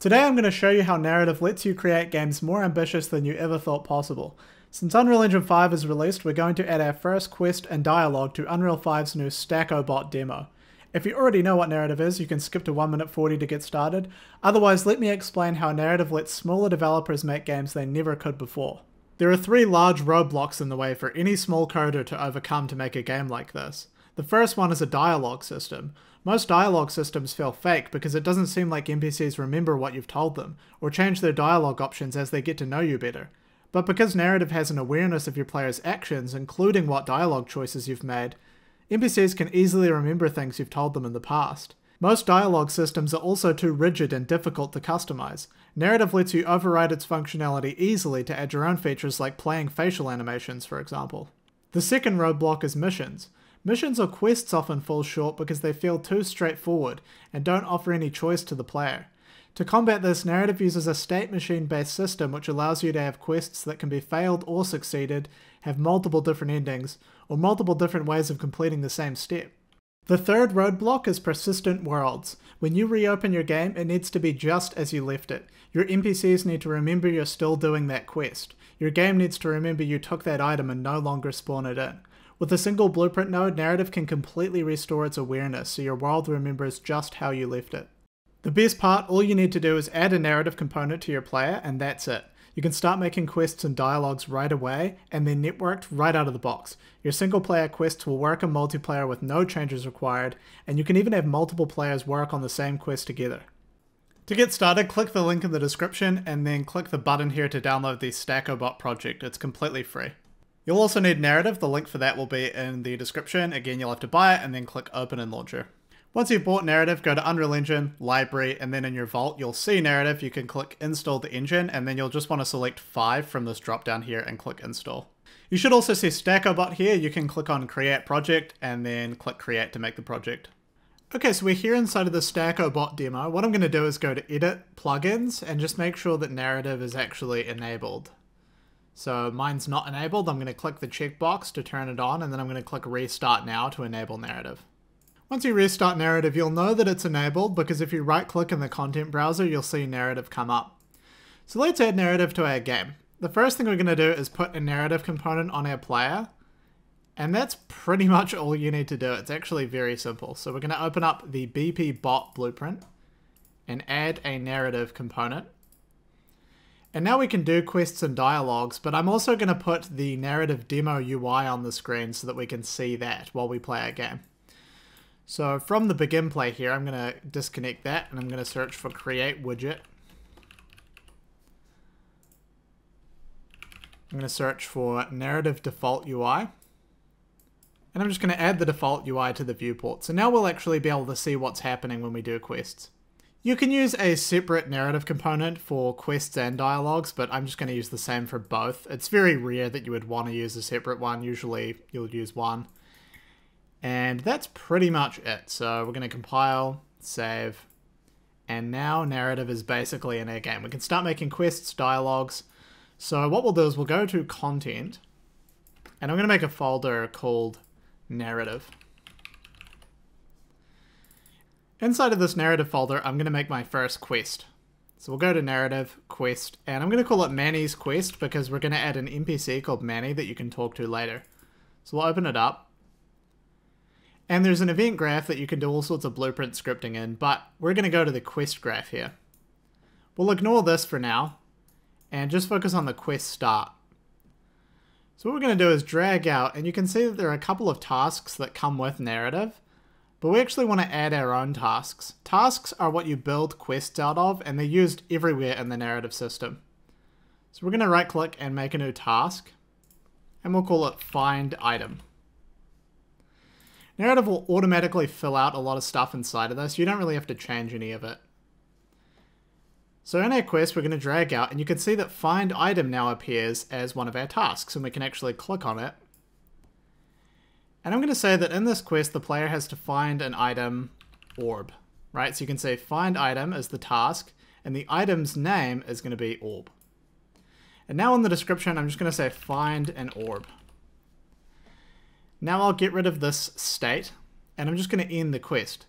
Today I'm going to show you how narrative lets you create games more ambitious than you ever thought possible. Since Unreal Engine 5 is released, we're going to add our first quest and dialogue to Unreal 5's new Stack-O-Bot demo. If you already know what narrative is, you can skip to 1 minute 40 to get started. Otherwise, let me explain how narrative lets smaller developers make games they never could before. There are three large roadblocks in the way for any small coder to overcome to make a game like this. The first one is a dialogue system. Most dialogue systems feel fake because it doesn't seem like NPCs remember what you've told them, or change their dialogue options as they get to know you better. But because narrative has an awareness of your player's actions, including what dialogue choices you've made, NPCs can easily remember things you've told them in the past. Most dialogue systems are also too rigid and difficult to customize. Narrative lets you override its functionality easily to add your own features like playing facial animations, for example. The second roadblock is missions. Missions or quests often fall short because they feel too straightforward and don't offer any choice to the player. To combat this, Narrative uses a state machine based system which allows you to have quests that can be failed or succeeded, have multiple different endings, or multiple different ways of completing the same step. The third roadblock is persistent worlds. When you reopen your game, it needs to be just as you left it. Your NPCs need to remember you're still doing that quest. Your game needs to remember you took that item and no longer spawn it in. With a single blueprint node, Narrative can completely restore its awareness so your world remembers just how you left it. The best part, all you need to do is add a narrative component to your player and that's it. You can start making quests and dialogues right away and they're networked right out of the box. Your single player quests will work in multiplayer with no changes required and you can even have multiple players work on the same quest together. To get started, click the link in the description and then click the button here to download the Stack-O-Bot project. It's completely free. You'll also need narrative, the link for that will be in the description. Again, you'll have to buy it and then click open in launcher. Once you've bought narrative, go to Unreal Engine, library, and then in your vault, you'll see narrative. You can click install the engine, and then you'll just want to select 5 from this drop down here and click install. You should also see Stack-O-Bot here. You can click on create project and then click create to make the project. Okay, so we're here inside of the Stack-O-Bot demo. What I'm going to do is go to edit plugins and just make sure that narrative is actually enabled. So mine's not enabled. I'm going to click the checkbox to turn it on, and then I'm going to click Restart Now to enable narrative. Once you restart narrative, you'll know that it's enabled because if you right click in the content browser, you'll see narrative come up. So let's add narrative to our game. The first thing we're going to do is put a narrative component on our player. And that's pretty much all you need to do. It's actually very simple. So we're going to open up the BP bot blueprint and add a narrative component. And now we can do quests and dialogues, but I'm also going to put the narrative demo UI on the screen so that we can see that while we play our game. So from the begin play here, I'm going to disconnect that and I'm going to search for create widget. I'm going to search for narrative default UI. And I'm just going to add the default UI to the viewport. So now we'll actually be able to see what's happening when we do quests. You can use a separate narrative component for quests and dialogues, but I'm just going to use the same for both. It's very rare that you would want to use a separate one. Usually you'll use one. And that's pretty much it. So we're going to compile, save, and now narrative is basically in our game. We can start making quests, dialogues. So what we'll do is we'll go to content, and I'm going to make a folder called narrative. Inside of this narrative folder, I'm going to make my first quest. So we'll go to narrative, quest, and I'm going to call it Manny's quest because we're going to add an NPC called Manny that you can talk to later. So we'll open it up. And there's an event graph that you can do all sorts of blueprint scripting in, but we're going to go to the quest graph here. We'll ignore this for now and just focus on the quest start. So what we're going to do is drag out, and you can see that there are a couple of tasks that come with narrative. But we actually want to add our own tasks. Tasks are what you build quests out of, and they're used everywhere in the narrative system. So we're going to right click and make a new task, and we'll call it find item. Narrative will automatically fill out a lot of stuff inside of this. You don't really have to change any of it. So in our quest, we're going to drag out, and you can see that find item now appears as one of our tasks, and we can actually click on it and I'm going to say that in this quest, the player has to find an item orb, right? So you can say find item as the task, and the item's name is going to be orb. And now in the description, I'm just going to say find an orb. Now I'll get rid of this state, and I'm just going to end the quest.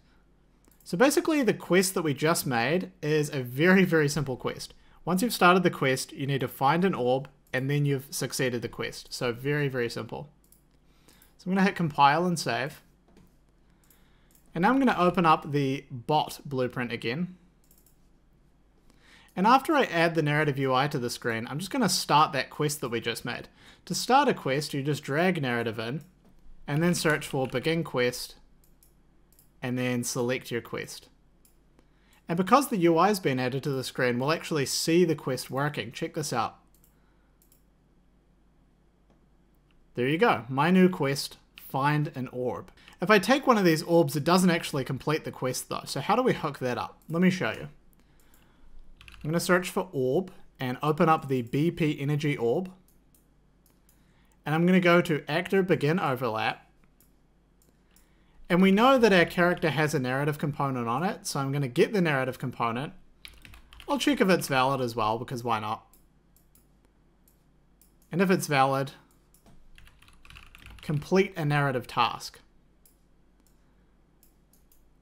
So basically the quest that we just made is a very, very simple quest. Once you've started the quest, you need to find an orb and then you've succeeded the quest. So very, very simple. So I'm going to hit compile and save. And now I'm going to open up the bot blueprint again. And after I add the narrative UI to the screen, I'm just going to start that quest that we just made. To start a quest, you just drag narrative in, and then search for begin quest, and then select your quest. And because the UI has been added to the screen, we'll actually see the quest working. Check this out. There you go, my new quest, find an orb. If I take one of these orbs, it doesn't actually complete the quest though. So how do we hook that up? Let me show you. I'm going to search for orb and open up the BP energy orb. And I'm going to go to actor begin overlap. And we know that our character has a narrative component on it, so I'm going to get the narrative component. I'll check if it's valid as well, because why not? And if it's valid, complete a narrative task.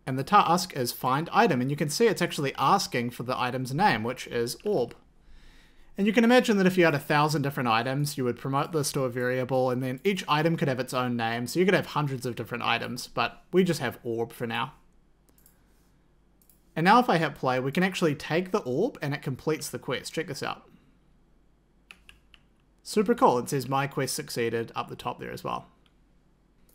And the task is find item, and you can see it's actually asking for the item's name, which is orb. And you can imagine that if you had a thousand different items, you would promote this to a variable, and then each item could have its own name, so you could have hundreds of different items, but we just have orb for now. And now if I hit play, we can actually take the orb, and it completes the quest. Check this out. Super cool. It says my quest succeeded up the top there as well.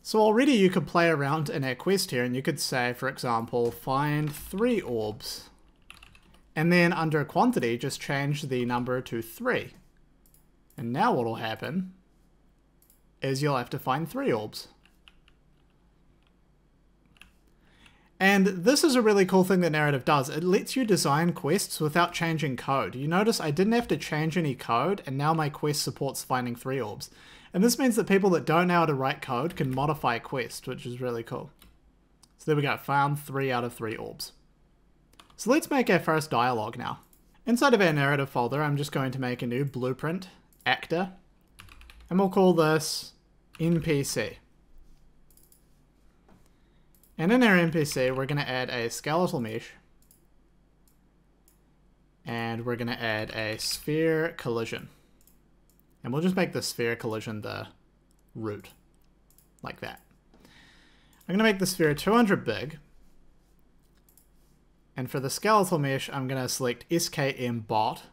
So already you could play around in our quest here and you could say, for example, find three orbs. And then under quantity, just change the number to three. And now what will happen is you'll have to find three orbs. And this is a really cool thing that Narrative does. It lets you design quests without changing code. You notice I didn't have to change any code, and now my quest supports finding three orbs. And this means that people that don't know how to write code can modify a quest, which is really cool. So there we go, found three out of three orbs. So let's make our first dialogue now. Inside of our narrative folder, I'm just going to make a new blueprint, actor, and we'll call this NPC. And in our NPC, we're going to add a skeletal mesh, and we're going to add a sphere collision. And we'll just make the sphere collision the root, like that. I'm going to make the sphere 200 big. And for the skeletal mesh, I'm going to select SKM bot.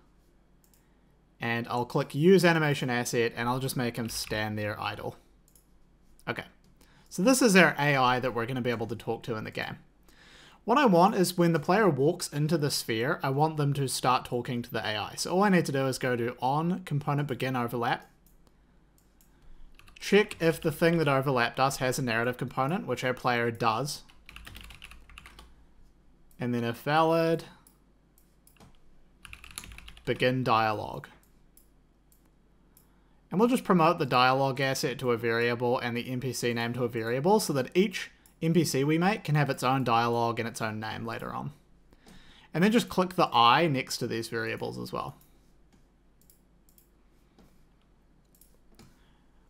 And I'll click use animation asset and I'll just make him stand there idle. Okay. So this is our AI that we're going to be able to talk to in the game. What I want is when the player walks into the sphere, I want them to start talking to the AI. So all I need to do is go to on component begin overlap. Check if the thing that overlapped us has a narrative component, which our player does. And then if valid, begin dialogue. And we'll just promote the dialogue asset to a variable and the NPC name to a variable so that each NPC we make can have its own dialogue and its own name later on. And then just click the I next to these variables as well.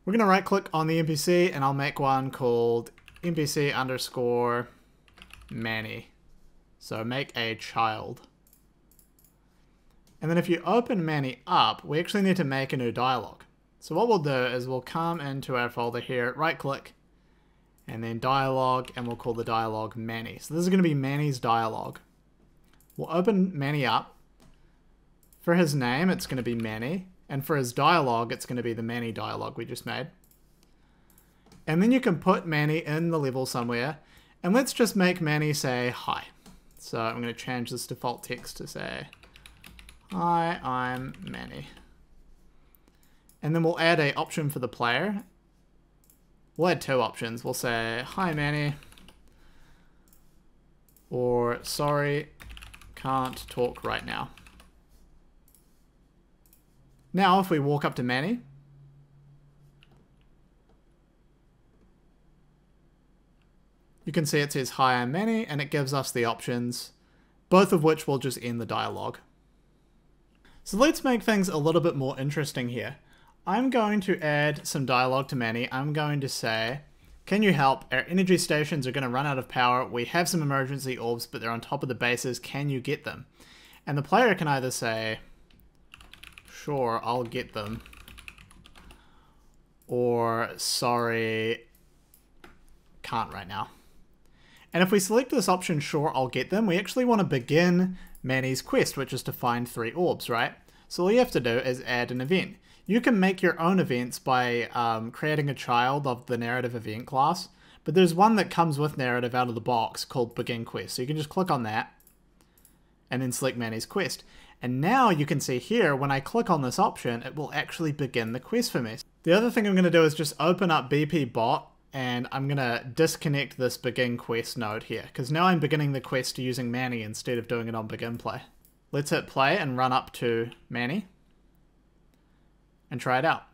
We're going to right click on the NPC and I'll make one called NPC underscore Manny. So make a child. And then if you open Manny up, we actually need to make a new dialogue. So what we'll do is we'll come into our folder here, right click, and then dialogue, and we'll call the dialogue Manny. So this is going to be Manny's dialogue. We'll open Manny up. For his name, it's going to be Manny, and for his dialogue, it's going to be the Manny dialogue we just made. And then you can put Manny in the level somewhere, and let's just make Manny say hi. So I'm going to change this default text to say, Hi, I'm Manny. And then we'll add a option for the player, We'll add two options. We'll say, hi Manny, or sorry, can't talk right now. Now, if we walk up to Manny, you can see it says, hi, I'm Manny, and it gives us the options, both of which will just end the dialogue. So let's make things a little bit more interesting here. I'm going to add some dialogue to Manny. I'm going to say, Can you help? Our energy stations are going to run out of power. We have some emergency orbs, but they're on top of the bases. Can you get them? And the player can either say, sure, I'll get them. Or, sorry, can't right now. And if we select this option, sure, I'll get them, we actually want to begin Manny's quest, which is to find three orbs, right? So all you have to do is add an event. You can make your own events by um, creating a child of the narrative event class, but there's one that comes with narrative out of the box called begin quest. So you can just click on that and then select Manny's quest. And now you can see here, when I click on this option, it will actually begin the quest for me. The other thing I'm going to do is just open up BP bot and I'm going to disconnect this begin quest node here because now I'm beginning the quest using Manny instead of doing it on begin play. Let's hit play and run up to Manny and try it out.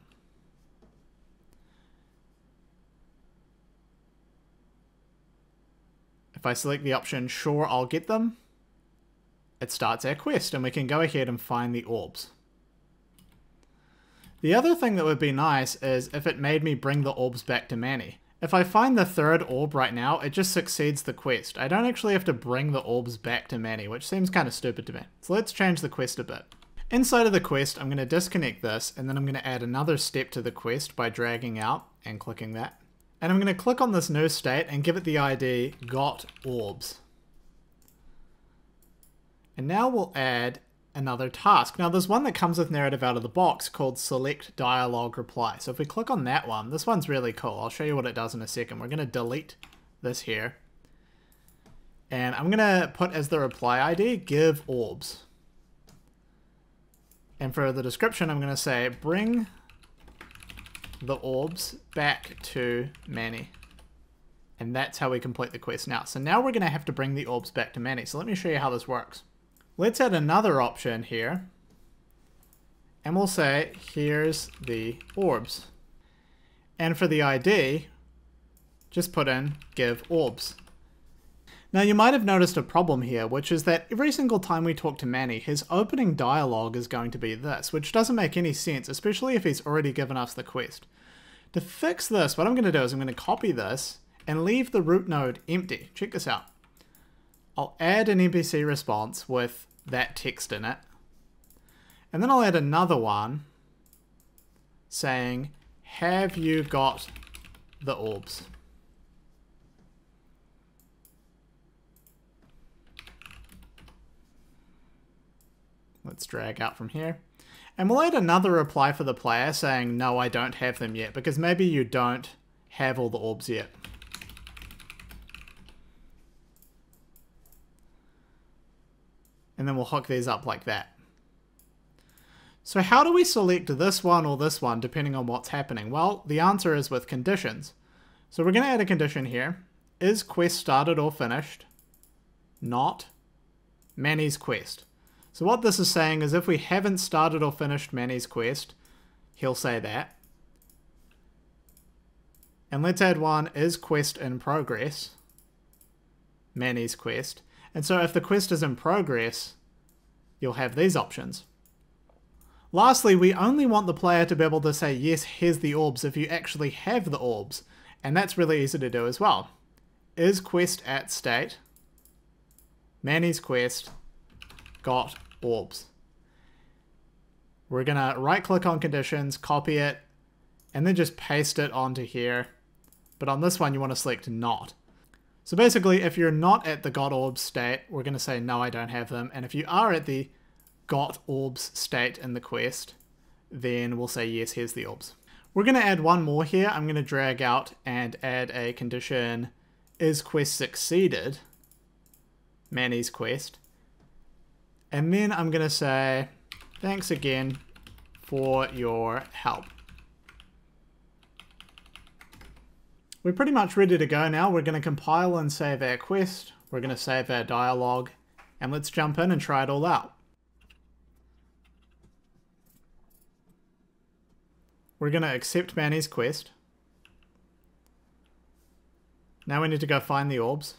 If I select the option sure I'll get them, it starts our quest and we can go ahead and find the orbs. The other thing that would be nice is if it made me bring the orbs back to Manny. If I find the third orb right now, it just succeeds the quest. I don't actually have to bring the orbs back to Manny, which seems kind of stupid to me. So let's change the quest a bit. Inside of the quest, I'm going to disconnect this, and then I'm going to add another step to the quest by dragging out and clicking that. And I'm going to click on this new state and give it the ID got orbs. And now we'll add another task. Now there's one that comes with narrative out of the box called select dialogue reply. So if we click on that one, this one's really cool. I'll show you what it does in a second. We're going to delete this here. And I'm going to put as the reply ID, give orbs. And for the description, I'm going to say bring the orbs back to Manny. And that's how we complete the quest now. So now we're going to have to bring the orbs back to Manny. So let me show you how this works. Let's add another option here. And we'll say, here's the orbs. And for the ID, just put in give orbs. Now you might have noticed a problem here, which is that every single time we talk to Manny, his opening dialogue is going to be this, which doesn't make any sense, especially if he's already given us the quest. To fix this, what I'm going to do is I'm going to copy this and leave the root node empty. Check this out. I'll add an NPC response with that text in it. And then I'll add another one saying, have you got the orbs? Let's drag out from here. And we'll add another reply for the player saying, no, I don't have them yet, because maybe you don't have all the orbs yet. And then we'll hook these up like that. So how do we select this one or this one depending on what's happening? Well, the answer is with conditions. So we're going to add a condition here. Is quest started or finished? Not Manny's quest. So what this is saying is if we haven't started or finished Manny's quest, he'll say that. And let's add one, is quest in progress? Manny's quest. And so if the quest is in progress, you'll have these options. Lastly, we only want the player to be able to say, yes, here's the orbs if you actually have the orbs. And that's really easy to do as well. Is quest at state, Manny's quest, got orbs. We're to right click on conditions, copy it, and then just paste it onto here. But on this one, you want to select not. So basically, if you're not at the got orbs state, we're going to say, no, I don't have them. And if you are at the got orbs state in the quest, then we'll say, yes, here's the orbs. We're going to add one more here. I'm going to drag out and add a condition, is quest succeeded? Manny's quest. And then I'm going to say, thanks again for your help. We're pretty much ready to go now. We're going to compile and save our quest. We're going to save our dialogue. And let's jump in and try it all out. We're going to accept Manny's quest. Now we need to go find the orbs.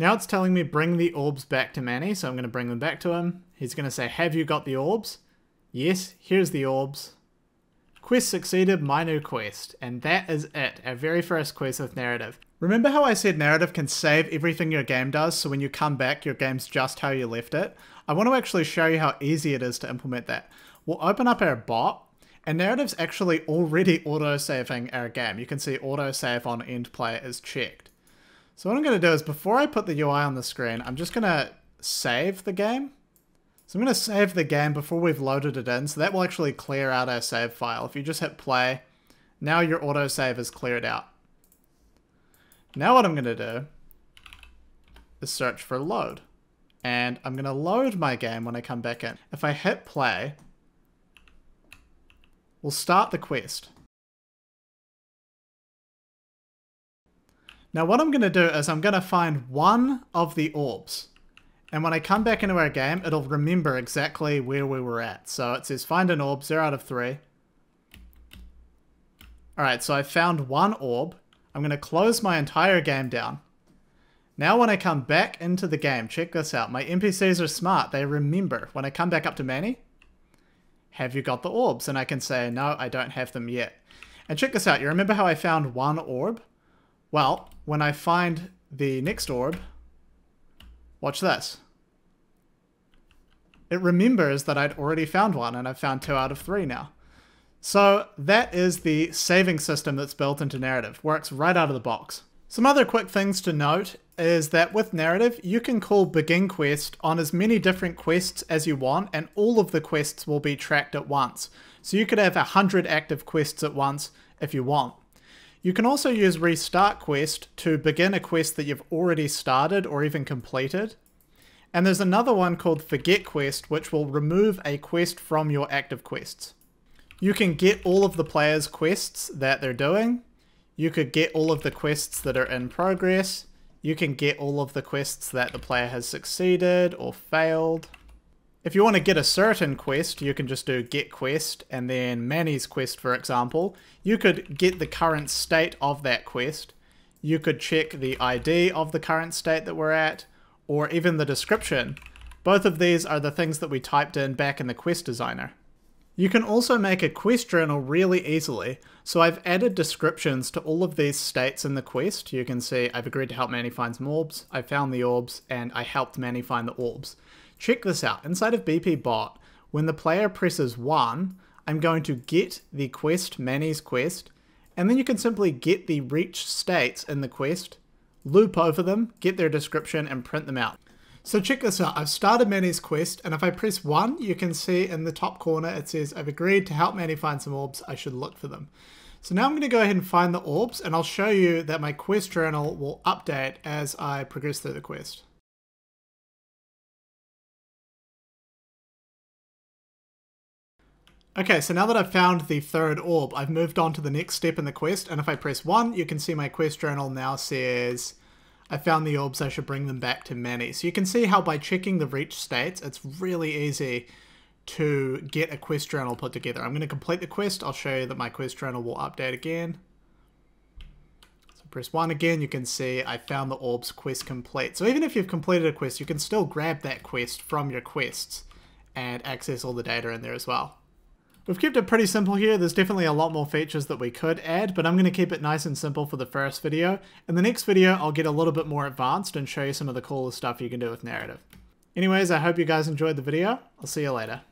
Now it's telling me bring the orbs back to Manny, so I'm going to bring them back to him. He's going to say, have you got the orbs? Yes, here's the orbs. Quest succeeded, my new quest. And that is it, our very first quest with narrative. Remember how I said narrative can save everything your game does, so when you come back, your game's just how you left it? I want to actually show you how easy it is to implement that. We'll open up our bot, and narrative's actually already auto-saving our game. You can see auto-save on end player is checked. So what I'm going to do is before I put the UI on the screen, I'm just going to save the game. So I'm going to save the game before we've loaded it in. So that will actually clear out our save file. If you just hit play, now your autosave is cleared out. Now what I'm going to do is search for load. And I'm going to load my game when I come back in. If I hit play, we'll start the quest. Now what I'm going to do is I'm going to find one of the orbs. And when I come back into our game, it'll remember exactly where we were at. So it says find an orb, 0 out of 3. Alright, so I found one orb. I'm going to close my entire game down. Now when I come back into the game, check this out. My NPCs are smart. They remember. When I come back up to Manny, have you got the orbs? And I can say, no, I don't have them yet. And check this out. You remember how I found one orb? Well, when I find the next orb, watch this. It remembers that I'd already found one, and I've found two out of three now. So that is the saving system that's built into Narrative. Works right out of the box. Some other quick things to note is that with Narrative, you can call Begin Quest on as many different quests as you want, and all of the quests will be tracked at once. So you could have 100 active quests at once if you want. You can also use Restart Quest to begin a quest that you've already started or even completed. And there's another one called Forget Quest, which will remove a quest from your active quests. You can get all of the players' quests that they're doing. You could get all of the quests that are in progress. You can get all of the quests that the player has succeeded or failed. If you want to get a certain quest, you can just do get quest and then Manny's quest, for example. You could get the current state of that quest. You could check the ID of the current state that we're at, or even the description. Both of these are the things that we typed in back in the quest designer. You can also make a quest journal really easily, so I've added descriptions to all of these states in the quest. You can see I've agreed to help Manny find some orbs, I found the orbs, and I helped Manny find the orbs. Check this out. Inside of BP bot, when the player presses 1, I'm going to get the quest, Manny's quest, and then you can simply get the reach states in the quest, loop over them, get their description, and print them out. So check this out. I've started Manny's quest, and if I press 1, you can see in the top corner it says, I've agreed to help Manny find some orbs, I should look for them. So now I'm going to go ahead and find the orbs, and I'll show you that my quest journal will update as I progress through the quest. Okay, so now that I've found the third orb, I've moved on to the next step in the quest, and if I press 1, you can see my quest journal now says, I found the orbs, I should bring them back to Manny. So you can see how by checking the reach states, it's really easy to get a quest journal put together. I'm going to complete the quest, I'll show you that my quest journal will update again. So press 1 again, you can see I found the orbs quest complete. So even if you've completed a quest, you can still grab that quest from your quests and access all the data in there as well. We've kept it pretty simple here. There's definitely a lot more features that we could add, but I'm going to keep it nice and simple for the first video. In the next video, I'll get a little bit more advanced and show you some of the coolest stuff you can do with narrative. Anyways, I hope you guys enjoyed the video. I'll see you later.